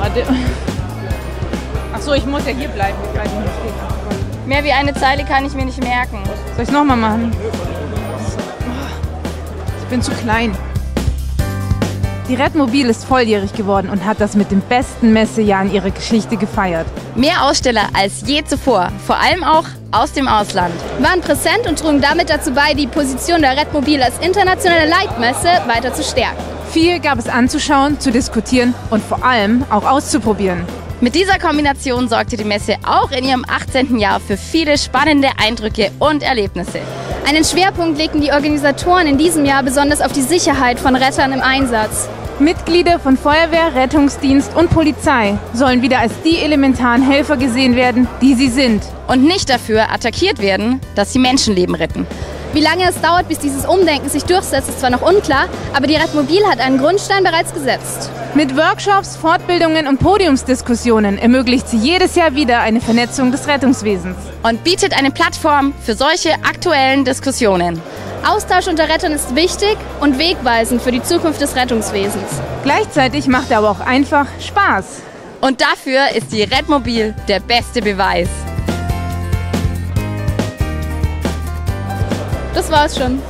Warte. Achso, ich muss ja hier bleiben. Ich weiß nicht. Mehr wie eine Zeile kann ich mir nicht merken. Soll ich es nochmal machen? Ich bin zu klein. Die Redmobil ist volljährig geworden und hat das mit dem besten Messejahr in ihrer Geschichte gefeiert. Mehr Aussteller als je zuvor, vor allem auch aus dem Ausland. waren präsent und trugen damit dazu bei, die Position der Redmobil als internationale Leitmesse weiter zu stärken. Viel gab es anzuschauen, zu diskutieren und vor allem auch auszuprobieren. Mit dieser Kombination sorgte die Messe auch in ihrem 18. Jahr für viele spannende Eindrücke und Erlebnisse. Einen Schwerpunkt legten die Organisatoren in diesem Jahr besonders auf die Sicherheit von Rettern im Einsatz. Mitglieder von Feuerwehr, Rettungsdienst und Polizei sollen wieder als die elementaren Helfer gesehen werden, die sie sind. Und nicht dafür attackiert werden, dass sie Menschenleben retten. Wie lange es dauert, bis dieses Umdenken sich durchsetzt, ist zwar noch unklar, aber die Redmobil hat einen Grundstein bereits gesetzt. Mit Workshops, Fortbildungen und Podiumsdiskussionen ermöglicht sie jedes Jahr wieder eine Vernetzung des Rettungswesens. Und bietet eine Plattform für solche aktuellen Diskussionen. Austausch unter Rettern ist wichtig und wegweisend für die Zukunft des Rettungswesens. Gleichzeitig macht er aber auch einfach Spaß. Und dafür ist die Redmobil der beste Beweis. Das war's schon.